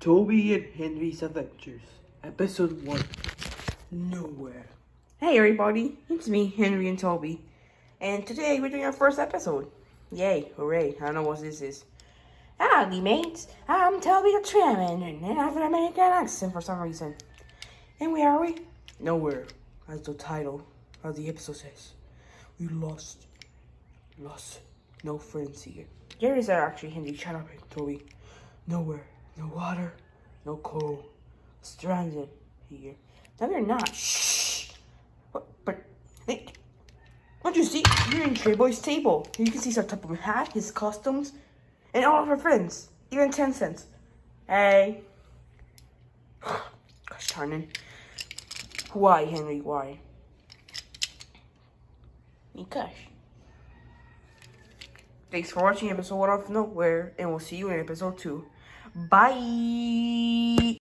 Toby and Henry's Adventures, Episode 1 Nowhere. Hey everybody, it's me, Henry and Toby. And today we're doing our first episode. Yay, hooray, I don't know what this is. Ah, Howdy mates, I'm Toby the Tramman, and I have an American accent for some reason. And where are we? Nowhere, as the title of the episode says. We lost, lost, no friends here. There is actually Henry, shut up. Toby, nowhere, no water, no coal, stranded here. No, you're not. Shh. But, but, hey, don't you see? You're in TrainBoy's table. You can see his top of hat, his costumes, and all of her friends. Even 10 cents. Hey. Gosh darn it. Why, Henry, why? Because. Thanks for watching episode 1 of Nowhere, and we'll see you in episode 2. Bye!